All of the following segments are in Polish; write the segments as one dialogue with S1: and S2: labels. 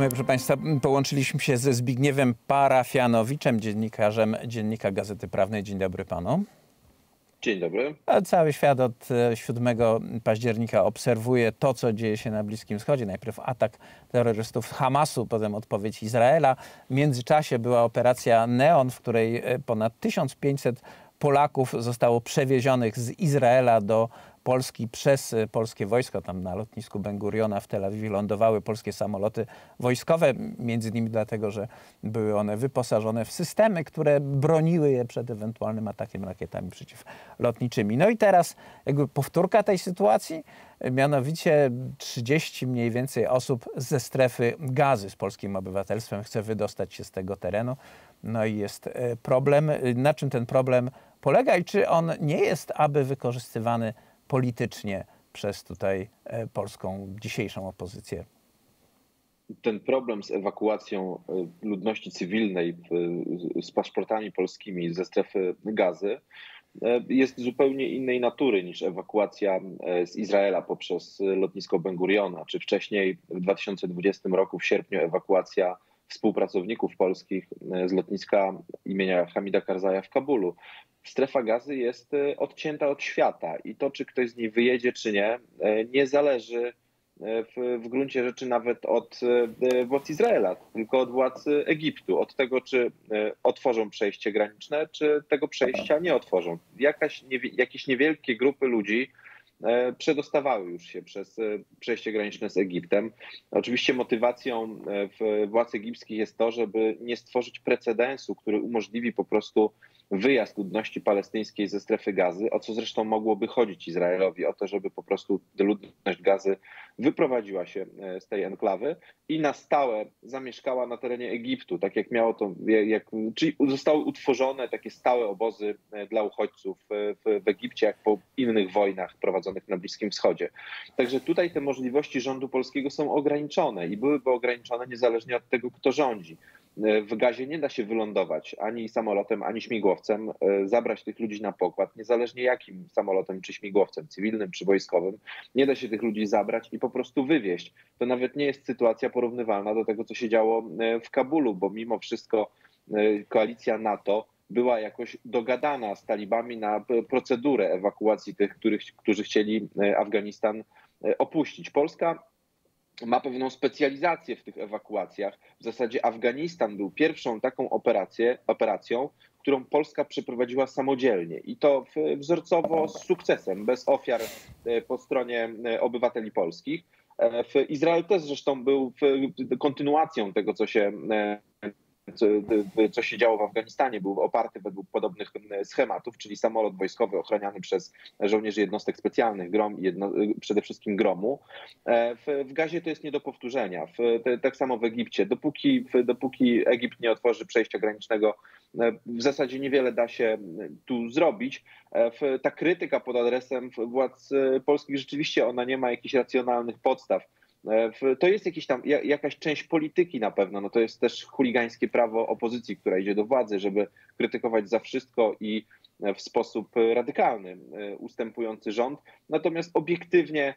S1: my, proszę Państwa, połączyliśmy się ze Zbigniewem Parafianowiczem, dziennikarzem Dziennika Gazety Prawnej. Dzień dobry panu.
S2: Dzień dobry.
S1: Cały świat od 7 e, października obserwuje to, co dzieje się na Bliskim Wschodzie. Najpierw atak terrorystów Hamasu, potem odpowiedź Izraela. W międzyczasie była operacja Neon, w której e, ponad 1500 Polaków zostało przewiezionych z Izraela do Polski przez e, polskie wojsko. Tam na lotnisku Ben Guriona w Tel Awiwie lądowały polskie samoloty wojskowe, między innymi dlatego, że były one wyposażone w systemy, które broniły je przed ewentualnym atakiem rakietami przeciwlotniczymi. No i teraz jakby powtórka tej sytuacji, mianowicie 30 mniej więcej osób ze strefy gazy z polskim obywatelstwem chce wydostać się z tego terenu. No i jest e, problem. Na czym ten problem polega i czy on nie jest aby wykorzystywany politycznie przez tutaj e, polską dzisiejszą opozycję?
S2: Ten problem z ewakuacją e, ludności cywilnej z paszportami polskimi ze strefy gazy e, jest zupełnie innej natury niż ewakuacja z Izraela poprzez lotnisko Ben Guriona, czy wcześniej w 2020 roku w sierpniu ewakuacja współpracowników polskich z lotniska imienia Hamida Karzaja w Kabulu strefa gazy jest e, odcięta od świata i to, czy ktoś z niej wyjedzie, czy nie, e, nie zależy e, w, w gruncie rzeczy nawet od władz Izraela, tylko od władz Egiptu, od tego, czy otworzą przejście graniczne, czy tego przejścia nie otworzą. Jakaś, nie, jakieś niewielkie grupy ludzi przedostawały już się przez przejście graniczne z Egiptem. Oczywiście motywacją władz egipskich jest to, żeby nie stworzyć precedensu, który umożliwi po prostu wyjazd ludności palestyńskiej ze strefy gazy, o co zresztą mogłoby chodzić Izraelowi, o to, żeby po prostu ludność gazy wyprowadziła się e, z tej enklawy i na stałe zamieszkała na terenie Egiptu, tak jak miało to, jak, czyli zostały utworzone takie stałe obozy e, dla uchodźców e, w, w Egipcie, jak po innych wojnach prowadzonych na Bliskim Wschodzie. Także tutaj te możliwości rządu polskiego są ograniczone i byłyby ograniczone niezależnie od tego, kto rządzi. W gazie nie da się wylądować ani samolotem, ani śmigłowcem, e, zabrać tych ludzi na pokład, niezależnie jakim samolotem czy śmigłowcem, cywilnym czy wojskowym. Nie da się tych ludzi zabrać i po prostu wywieźć. To nawet nie jest sytuacja porównywalna do tego, co się działo e, w Kabulu, bo mimo wszystko e, koalicja NATO była jakoś dogadana z talibami na procedurę ewakuacji tych, których, którzy chcieli Afganistan opuścić. Polska ma pewną specjalizację w tych ewakuacjach. W zasadzie Afganistan był pierwszą taką operację, operacją, którą Polska przeprowadziła samodzielnie i to wzorcowo z sukcesem, bez ofiar e, po stronie e, obywateli polskich. E, w Izrael też zresztą był kontynuacją tego, co się co, co się działo w Afganistanie, był oparty według podobnych schematów, czyli samolot wojskowy ochraniany przez żołnierzy jednostek specjalnych, GROM jedno, przede wszystkim GROMu. E, w, w gazie to jest nie do powtórzenia. W, te, tak samo w Egipcie. Dopóki, w, dopóki Egipt nie otworzy przejścia granicznego, e, w zasadzie niewiele da się tu zrobić. E, ta krytyka pod adresem władz polskich rzeczywiście ona nie ma jakichś racjonalnych podstaw E, to jest jakiś tam, jakaś część polityki na pewno. No to jest też chuligańskie prawo opozycji, która idzie do władzy, żeby krytykować za wszystko i e, w sposób radykalny e, ustępujący rząd. Natomiast obiektywnie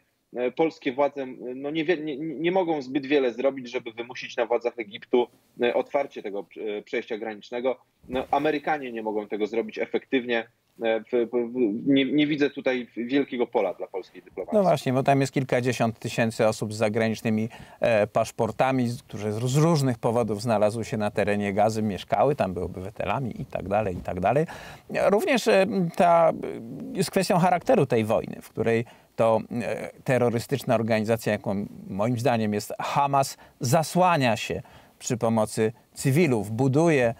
S2: polskie władze no nie, nie, nie mogą zbyt wiele zrobić, żeby wymusić na władzach Egiptu otwarcie tego przejścia granicznego. No, Amerykanie nie mogą tego zrobić efektywnie. E, nie, nie, widzę tutaj wielkiego pola dla polskiej dyplomacji.
S1: No właśnie, bo tam jest kilkadziesiąt tysięcy osób z zagranicznymi e, paszportami, którzy z różnych powodów znalazły się na terenie gazy, mieszkały, tam były obywatelami i tak dalej, i tak dalej. Również e, ta jest kwestią charakteru tej wojny, w której to terrorystyczna organizacja, jaką moim zdaniem jest Hamas, zasłania się przy pomocy cywilów, buduje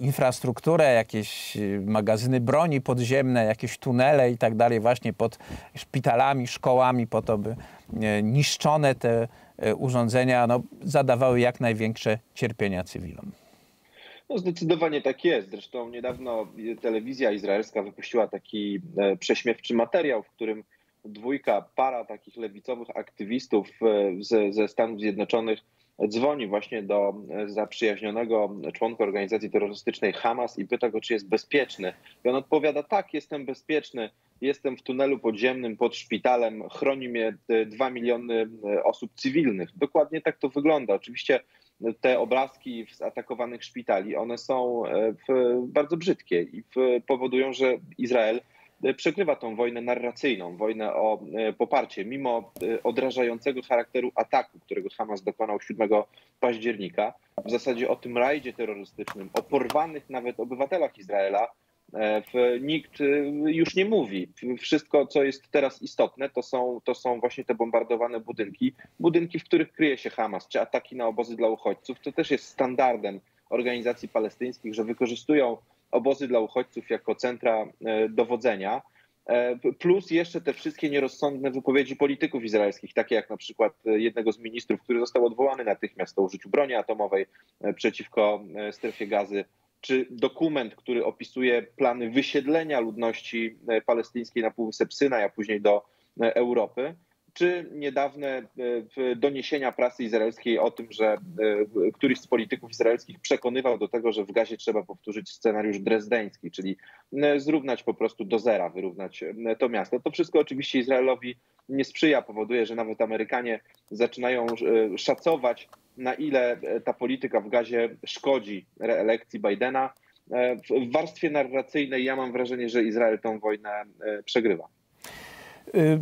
S1: infrastrukturę, jakieś e, magazyny broni podziemne, jakieś tunele i tak dalej właśnie pod szpitalami, szkołami po to, by e, niszczone te urządzenia no, zadawały jak największe cierpienia cywilom.
S2: No zdecydowanie tak jest. Zresztą niedawno telewizja izraelska wypuściła taki prześmiewczy materiał, w którym dwójka, para takich lewicowych aktywistów ze, ze Stanów Zjednoczonych dzwoni właśnie do zaprzyjaźnionego członka organizacji terrorystycznej Hamas i pyta go, czy jest bezpieczny. I on odpowiada, tak, jestem bezpieczny. jestem w tunelu podziemnym pod szpitalem, chroni mnie 2 miliony osób cywilnych. Dokładnie tak to wygląda. Oczywiście te obrazki z atakowanych szpitali, one są bardzo brzydkie i powodują, że Izrael przegrywa tą wojnę narracyjną, wojnę o e, poparcie, mimo e, odrażającego charakteru ataku, którego Hamas dokonał 7 października. W zasadzie o tym rajdzie terrorystycznym, o porwanych nawet obywatelach Izraela, e, nikt już nie mówi. Wszystko, co jest teraz istotne, to są, to są właśnie te bombardowane budynki, budynki, w których kryje się Hamas, czy ataki na obozy dla uchodźców. To też jest standardem organizacji palestyńskich, że wykorzystują obozy dla uchodźców jako centra e, dowodzenia. E, plus jeszcze te wszystkie nierozsądne wypowiedzi polityków izraelskich, takie jak na przykład jednego z ministrów, który został odwołany natychmiast o użyciu broni atomowej e, przeciwko strefie gazy, czy dokument, który opisuje plany wysiedlenia ludności palestyńskiej na Półwysep Synaj, a później do Europy czy niedawne e, doniesienia prasy izraelskiej o tym, że e, któryś z polityków izraelskich przekonywał do tego, że w gazie trzeba powtórzyć scenariusz drezdeński, czyli e, zrównać po prostu do zera, wyrównać to miasto. To wszystko oczywiście Izraelowi nie sprzyja, powoduje, że nawet Amerykanie zaczynają szacować, na ile ta polityka w gazie szkodzi reelekcji Bidena. W warstwie narracyjnej ja mam wrażenie, że Izrael tą wojnę przegrywa.
S1: Y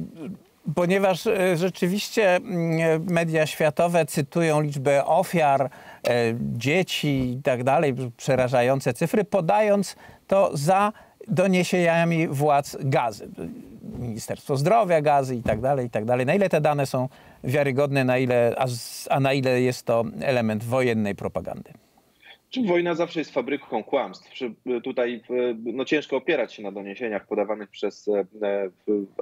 S1: ponieważ e, rzeczywiście mm, media światowe cytują liczbę ofiar, e, dzieci i tak dalej, przerażające cyfry, podając to za doniesieniami władz gazy. Ministerstwo Zdrowia gazy i tak dalej, i tak dalej. Na ile te dane są wiarygodne, na ile, a, a na ile jest to element wojennej propagandy?
S2: Czy wojna zawsze jest fabryką kłamstw? Tutaj no, ciężko opierać się na doniesieniach podawanych przez e,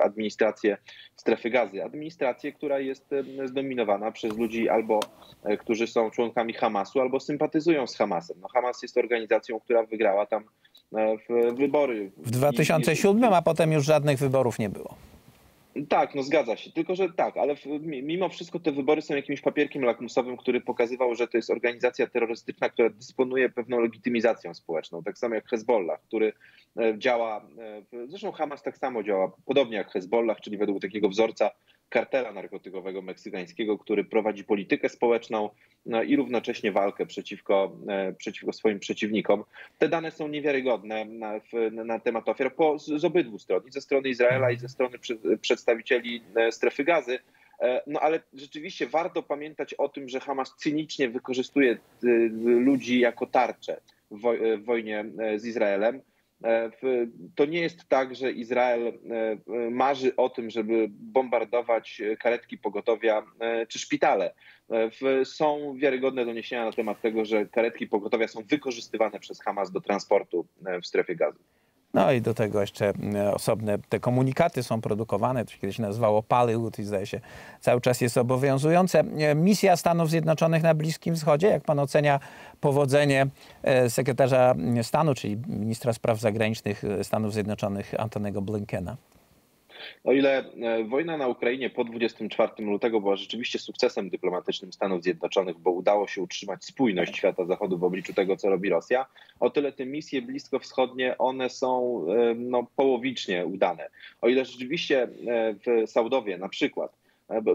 S2: administrację strefy gazy. Administrację, która jest e, zdominowana przez ludzi albo, e, którzy są członkami Hamasu, albo sympatyzują z Hamasem. No, Hamas jest organizacją, która wygrała tam wybory.
S1: W 2007, a potem już żadnych wyborów nie było.
S2: Tak, no zgadza się. Tylko, że tak, ale mimo wszystko te wybory są jakimś papierkiem lakmusowym, który pokazywał, że to jest organizacja terrorystyczna, która dysponuje pewną legitymizacją społeczną. Tak samo jak Hezbollah, który e, działa, e, zresztą Hamas tak samo działa, podobnie jak Hezbollah, czyli według takiego wzorca kartela narkotykowego meksykańskiego, który prowadzi politykę społeczną no i równocześnie walkę przeciwko, e, przeciwko swoim przeciwnikom. Te dane są niewiarygodne na, na temat ofiar po, z, z obydwu stron, i ze strony Izraela, i ze strony przedstawicieli e, strefy gazy. E, no ale rzeczywiście warto pamiętać o tym, że Hamas cynicznie wykorzystuje ludzi jako tarcze w wojnie z Izraelem. E, to nie jest tak, że Izrael e, marzy o tym, żeby bombardować karetki pogotowia e, czy szpitale. Są wiarygodne doniesienia na temat tego, że karetki pogotowia są wykorzystywane przez Hamas do transportu w strefie gazy.
S1: No i do tego jeszcze e, osobne te komunikaty są produkowane, to się kiedyś nazywało Palywood i zdaje się cały czas jest obowiązujące. E, misja Stanów Zjednoczonych na Bliskim Wschodzie, jak pan ocenia powodzenie e, sekretarza stanu, czyli ministra spraw zagranicznych Stanów Zjednoczonych Antonego Blinkena?
S2: O ile e, wojna na Ukrainie po 24 lutego była rzeczywiście sukcesem dyplomatycznym Stanów Zjednoczonych, bo udało się utrzymać spójność świata zachodu w obliczu tego, co robi Rosja, o tyle te misje bliskowschodnie, one są e, no, połowicznie udane. O ile rzeczywiście e, w Saudowie na przykład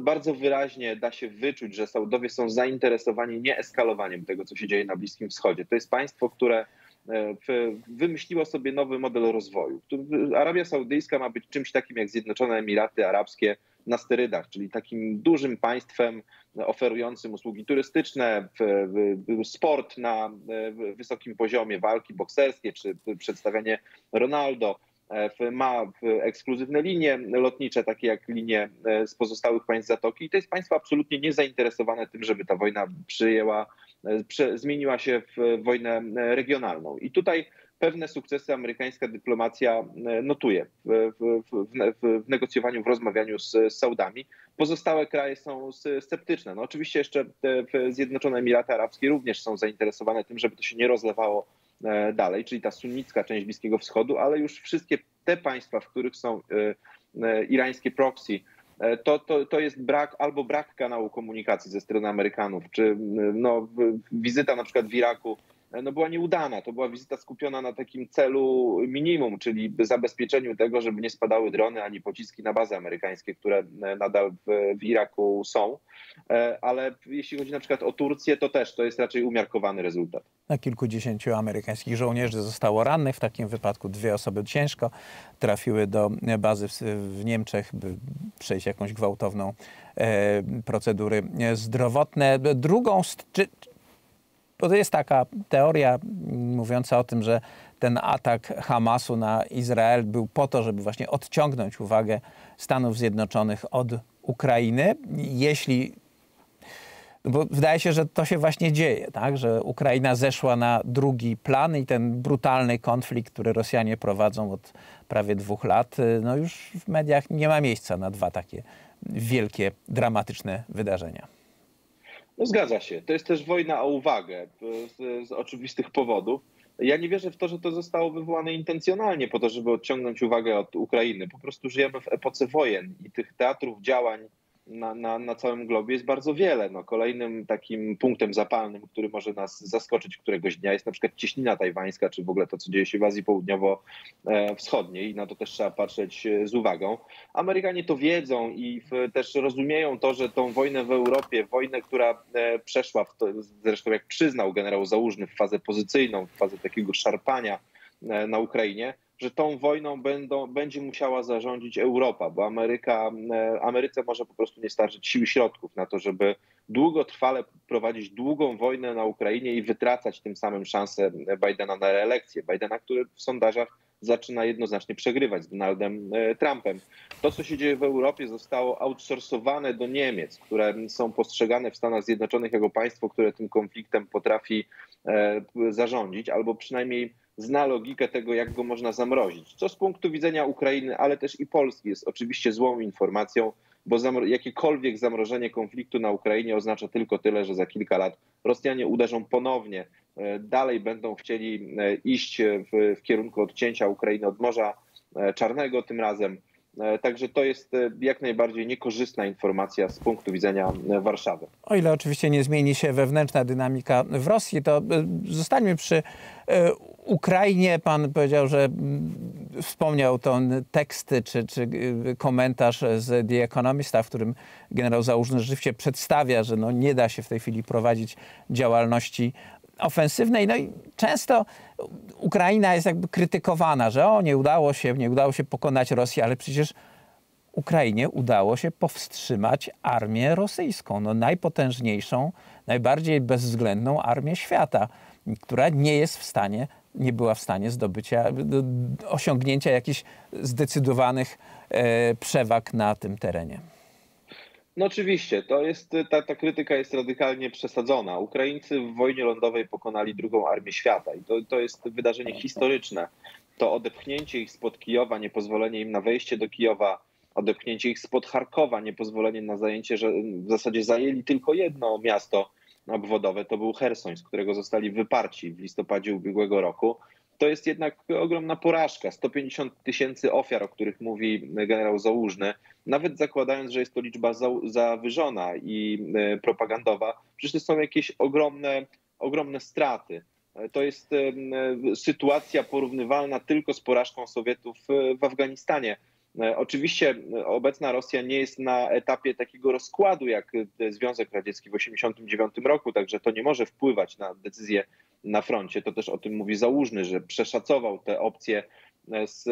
S2: bardzo wyraźnie da się wyczuć, że Saudowie są zainteresowani nieeskalowaniem tego, co się dzieje na Bliskim Wschodzie. To jest państwo, które E, wymyśliło sobie nowy model rozwoju. Arabia Saudyjska ma być czymś takim jak Zjednoczone Emiraty Arabskie na sterydach, czyli takim dużym państwem oferującym usługi turystyczne, sport na wysokim poziomie, walki bokserskie czy przedstawianie Ronaldo. E, ma ekskluzywne linie lotnicze, takie jak linie z pozostałych państw Zatoki. I to jest państwo absolutnie niezainteresowane tym, żeby ta wojna przyjęła zmieniła się w wojnę regionalną. I tutaj pewne sukcesy amerykańska dyplomacja e, notuje w, w, w, w negocjowaniu, w rozmawianiu z, z, Saudami. Pozostałe kraje są sceptyczne. No oczywiście jeszcze Zjednoczone Emiraty Arabskie również są zainteresowane tym, żeby to się nie rozlewało e, dalej, czyli ta sunnicka część Bliskiego Wschodu, ale już wszystkie te państwa, w których są e, irańskie proxy, E, to, to, to jest brak albo brak kanału komunikacji ze strony Amerykanów, czy no, wizyta na przykład w Iraku no była nieudana. To była wizyta skupiona na takim celu minimum, czyli zabezpieczeniu tego, żeby nie spadały drony ani pociski na bazy amerykańskie, które nadal w, w Iraku są. Ale jeśli chodzi na przykład o Turcję, to też to jest raczej umiarkowany rezultat.
S1: Na kilkudziesięciu amerykańskich żołnierzy zostało rannych. W takim wypadku dwie osoby ciężko trafiły do bazy w Niemczech, by przejść jakąś gwałtowną e, procedury zdrowotne. Drugą, czy, bo to jest taka teoria mówiąca o tym, że ten atak Hamasu na Izrael był po to, żeby właśnie odciągnąć uwagę Stanów Zjednoczonych od Ukrainy. Jeśli no bo wydaje się, że to się właśnie dzieje, tak? że Ukraina zeszła na drugi plan i ten brutalny konflikt, który Rosjanie prowadzą od prawie dwóch lat, no już w mediach nie ma miejsca na dwa takie wielkie, dramatyczne wydarzenia.
S2: No zgadza się. To jest też wojna o uwagę z, z oczywistych powodów. Ja nie wierzę w to, że to zostało wywołane intencjonalnie po to, żeby odciągnąć uwagę od Ukrainy. Po prostu żyjemy w epoce wojen i tych teatrów działań na, na, na całym globie jest bardzo wiele. No, kolejnym takim punktem zapalnym, który może nas zaskoczyć któregoś dnia jest na przykład cieśnina tajwańska, czy w ogóle to, co dzieje się w Azji Południowo-Wschodniej. Na to też trzeba patrzeć e, z uwagą. Amerykanie to wiedzą i w, też rozumieją to, że tą wojnę w Europie, wojnę, która e, przeszła, w to, zresztą jak przyznał generał Załużny, w fazę pozycyjną, w fazę takiego szarpania e, na Ukrainie, że tą wojną będą, będzie musiała zarządzić Europa, bo Ameryka, e, Ameryce może po prostu nie starczyć sił i środków na to, żeby długotrwale prowadzić długą wojnę na Ukrainie i wytracać tym samym szansę Bidena na reelekcję. Bidena, który w sondażach zaczyna jednoznacznie przegrywać z Donaldem e, Trumpem. To, co się dzieje w Europie, zostało outsourcowane do Niemiec, które są postrzegane w Stanach Zjednoczonych jako państwo, które tym konfliktem potrafi e, zarządzić, albo przynajmniej zna logikę tego, jak go można zamrozić. Co z punktu widzenia Ukrainy, ale też i Polski jest oczywiście złą informacją, bo zamro jakiekolwiek zamrożenie konfliktu na Ukrainie oznacza tylko tyle, że za kilka lat Rosjanie uderzą ponownie, e, dalej będą chcieli e, iść w, w kierunku odcięcia Ukrainy od Morza e, Czarnego tym razem. Także to jest jak najbardziej niekorzystna informacja z punktu widzenia Warszawy.
S1: O ile oczywiście nie zmieni się wewnętrzna dynamika w Rosji, to zostańmy przy Ukrainie pan powiedział, że mm, wspomniał ten teksty czy, czy y, komentarz z The Economista, w którym generał Załużny rzeczywiście przedstawia, że no nie da się w tej chwili prowadzić działalności ofensywnej. No i często Ukraina jest jakby krytykowana, że o, nie udało się, nie udało się pokonać Rosji, ale przecież Ukrainie udało się powstrzymać armię rosyjską, no najpotężniejszą, najbardziej bezwzględną armię świata, która nie jest w stanie nie była w stanie zdobycia, osiągnięcia jakichś zdecydowanych e, przewag na tym terenie.
S2: No oczywiście, to jest, ta, ta krytyka jest radykalnie przesadzona. Ukraińcy w wojnie lądowej pokonali drugą armię świata i to, to jest wydarzenie historyczne. To odepchnięcie ich spod Kijowa, niepozwolenie im na wejście do Kijowa, odepchnięcie ich spod Charkowa, niepozwolenie na zajęcie, że w zasadzie zajęli tylko jedno miasto obwodowe to był Hersoń, z którego zostali wyparci w listopadzie ubiegłego roku. To jest jednak ogromna porażka. 150 tysięcy ofiar, o których mówi generał Załużny, nawet zakładając, że jest to liczba zawyżona i e, propagandowa, przecież to są jakieś ogromne, ogromne straty. To jest e, sytuacja porównywalna tylko z porażką Sowietów w Afganistanie E, oczywiście e, obecna Rosja nie jest na etapie takiego rozkładu jak e, Związek Radziecki w 1989 roku, także to nie może wpływać na decyzje na froncie. To też o tym mówi Załużny, że przeszacował te opcje z,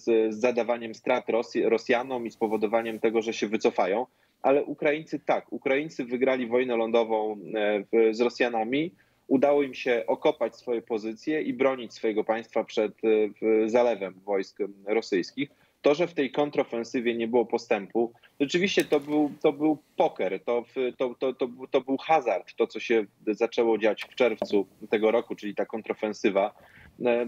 S2: z zadawaniem strat Rosji, Rosjanom i spowodowaniem tego, że się wycofają. Ale Ukraińcy tak, Ukraińcy wygrali wojnę lądową z Rosjanami. Udało im się okopać swoje pozycje i bronić swojego państwa przed zalewem wojsk rosyjskich to, że w tej kontrofensywie nie było postępu, rzeczywiście to był, to był poker, to, to, to, to, to był hazard, to co się zaczęło dziać w czerwcu tego roku, czyli ta kontrofensywa.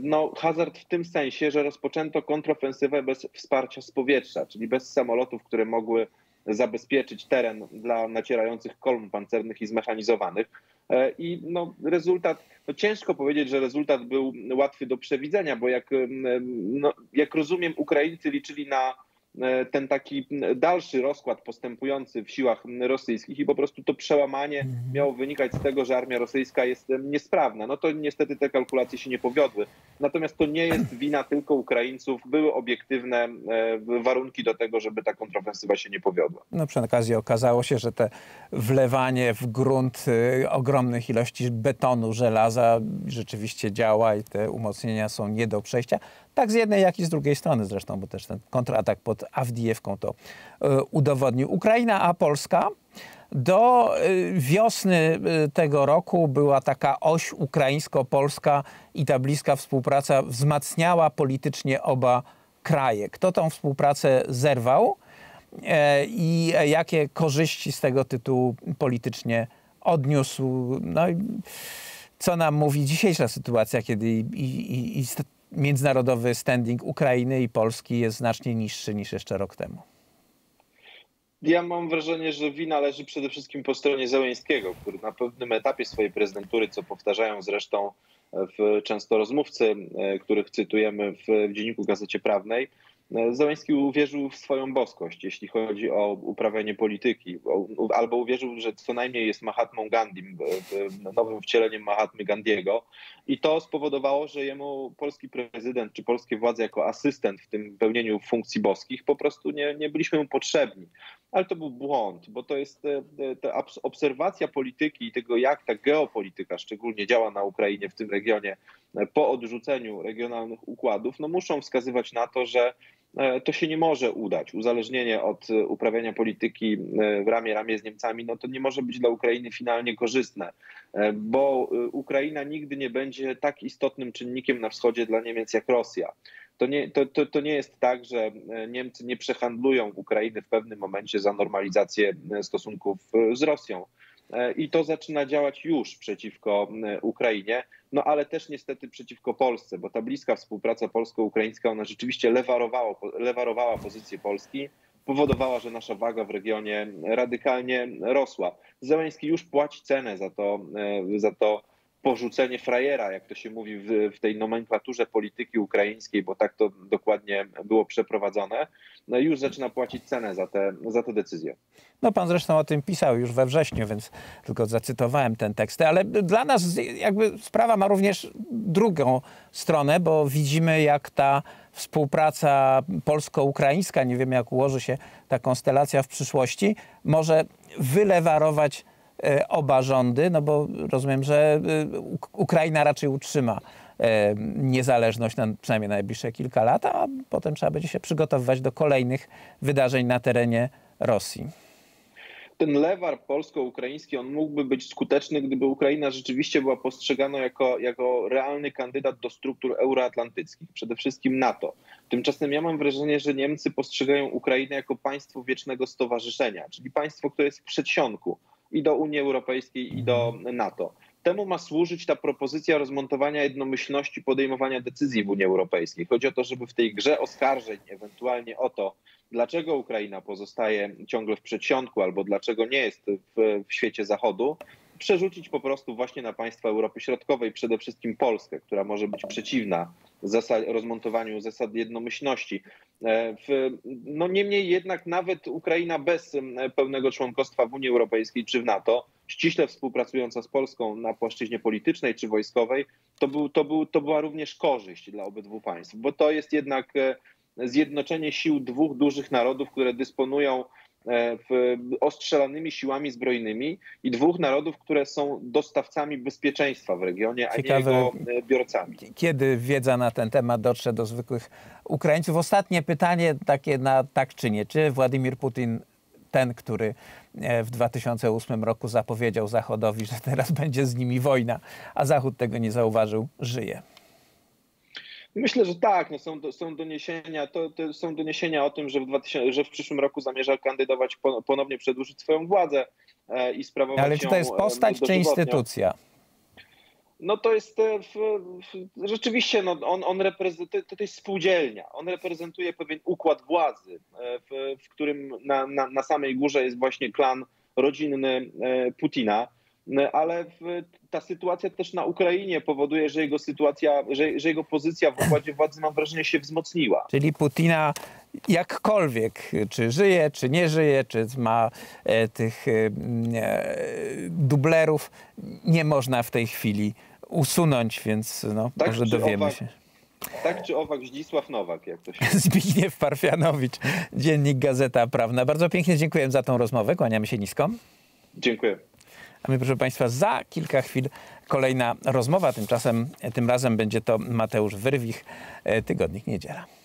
S2: No, hazard w tym sensie, że rozpoczęto kontrofensywę bez wsparcia z powietrza, czyli bez samolotów, które mogły zabezpieczyć teren dla nacierających kolumn pancernych i zmechanizowanych. E, I no, rezultat, no ciężko powiedzieć, że rezultat był łatwy do przewidzenia, bo jak, no, jak rozumiem, Ukraińcy liczyli na ten taki dalszy rozkład postępujący w siłach rosyjskich i po prostu to przełamanie mhm. miało wynikać z tego, że armia rosyjska jest niesprawna. No to niestety te kalkulacje się nie powiodły. Natomiast to nie jest wina tylko Ukraińców. Były obiektywne e, warunki do tego, żeby ta kontrofensywa się nie powiodła.
S1: No przy okazji okazało się, że te wlewanie w grunt y, ogromnych ilości betonu, żelaza rzeczywiście działa i te umocnienia są nie do przejścia. Tak z jednej, jak i z drugiej strony zresztą, bo też ten kontratak pod Awdijewką to e, udowodnił. Ukraina, a Polska. Do e, wiosny e, tego roku była taka oś ukraińsko-polska i ta bliska współpraca wzmacniała politycznie oba kraje. Kto tą współpracę zerwał i jakie korzyści z tego tytułu politycznie odniósł? No co nam mówi dzisiejsza sytuacja, kiedy i, i, i międzynarodowy standing Ukrainy i Polski jest znacznie niższy niż jeszcze rok temu.
S2: Ja mam wrażenie, że wina leży przede wszystkim po stronie Zełęńskiego, który na pewnym etapie swojej prezydentury, co powtarzają zresztą w, często rozmówcy, e, których cytujemy w, w dzienniku Gazecie Prawnej, Zeleński uwierzył w swoją boskość, jeśli chodzi o uprawianie polityki, albo uwierzył, że co najmniej jest Mahatmą Gandhi, nowym wcieleniem Mahatmy Gandiego. I to spowodowało, że jemu polski prezydent czy polskie władze jako asystent w tym pełnieniu funkcji boskich po prostu nie, nie byliśmy mu potrzebni. Ale to był błąd, bo to jest e, e, ta obserwacja polityki i tego, jak ta geopolityka szczególnie działa na Ukrainie, w tym regionie, e, po odrzuceniu regionalnych układów, no muszą wskazywać na to, że to się nie może udać. Uzależnienie od e, uprawiania polityki e, w ramię ramię z Niemcami, no to nie może być dla Ukrainy finalnie korzystne, bo Ukraina nigdy nie będzie tak istotnym czynnikiem na wschodzie dla Niemiec jak Rosja. To nie, to, to, to nie jest tak, że Niemcy nie przehandlują Ukrainy w pewnym momencie za normalizację stosunków z Rosją. I to zaczyna działać już przeciwko Ukrainie no ale też niestety przeciwko Polsce, bo ta bliska współpraca polsko-ukraińska, ona rzeczywiście lewarowała, lewarowała pozycję Polski, powodowała, że nasza waga w regionie radykalnie rosła. Zełęński już płaci cenę za to, e, za to porzucenie frajera, jak to się mówi w, w, tej nomenklaturze polityki ukraińskiej, bo tak to dokładnie było przeprowadzone, no już zaczyna płacić cenę za tę za te decyzję.
S1: No pan zresztą o tym pisał już we wrześniu, więc tylko zacytowałem ten tekst. Ale dla nas jakby sprawa ma również drugą stronę, bo widzimy jak ta współpraca polsko-ukraińska, nie wiem jak ułoży się ta konstelacja w przyszłości, może wylewarować oba rządy, no bo rozumiem, że e, Ukraina raczej utrzyma e, niezależność na przynajmniej najbliższe kilka lat, a potem trzeba będzie się przygotowywać do kolejnych wydarzeń na terenie Rosji.
S2: Ten lewar polsko-ukraiński, on mógłby być skuteczny, gdyby Ukraina rzeczywiście była postrzegana jako, jako realny kandydat do struktur euroatlantyckich, przede wszystkim NATO. Tymczasem ja mam wrażenie, że Niemcy postrzegają Ukrainę jako państwo wiecznego stowarzyszenia, czyli państwo, które jest w przedsionku i do Unii Europejskiej, i do NATO. Temu ma służyć ta propozycja rozmontowania jednomyślności podejmowania decyzji w Unii Europejskiej. Chodzi o to, żeby w tej grze oskarżeń, ewentualnie o to, dlaczego Ukraina pozostaje ciągle w przedsionku albo dlaczego nie jest w, w świecie Zachodu, przerzucić po prostu właśnie na państwa Europy Środkowej, przede wszystkim Polskę, która może być przeciwna zasad, rozmontowaniu zasad jednomyślności. E, w, no niemniej jednak nawet Ukraina bez pełnego członkostwa w Unii Europejskiej czy w NATO, ściśle współpracująca z Polską na płaszczyźnie politycznej czy wojskowej, to, był, to, był, to była również korzyść dla obydwu państw, bo to jest jednak e, zjednoczenie sił dwóch dużych narodów, które dysponują E, ostrzelanymi siłami zbrojnymi i dwóch narodów, które są dostawcami bezpieczeństwa w regionie, a Ciekawe, nie jego e, biorcami.
S1: Kiedy wiedza na ten temat dotrze do zwykłych Ukraińców? Ostatnie pytanie takie na tak czy nie. Czy Władimir Putin ten, który e, w 2008 roku zapowiedział Zachodowi, że teraz będzie z nimi wojna, a Zachód tego nie zauważył, żyje.
S2: Myślę, że tak. No są, są, doniesienia, to, to są doniesienia o tym, że w, 2000, że w przyszłym roku zamierza kandydować, ponownie przedłużyć swoją władzę e, i sprawować
S1: Ale czy to jest postać czy instytucja?
S2: No to jest e, w, w, rzeczywiście, no on, on reprezentuje, to, to jest spółdzielnia. On reprezentuje pewien układ władzy, e, w, w którym na, na, na samej górze jest właśnie klan rodzinny Putina ale ta sytuacja też na Ukrainie powoduje, że jego sytuacja, że, że jego pozycja w układzie władzy mam wrażenie się wzmocniła.
S1: Czyli Putina jakkolwiek, czy żyje, czy nie żyje, czy ma e, tych e, dublerów, nie można w tej chwili usunąć, więc no, tak, może dowiemy owak, się.
S2: Tak czy owak Zdzisław Nowak, jak to się
S1: Zbigniew Parfianowicz, Dziennik Gazeta Prawna. Bardzo pięknie dziękuję za tą rozmowę, kłaniamy się nisko.
S2: Dziękuję.
S1: A my, proszę Państwa, za kilka chwil kolejna rozmowa. Tymczasem, tym razem będzie to Mateusz Wyrwich, e, Tygodnik Niedziela.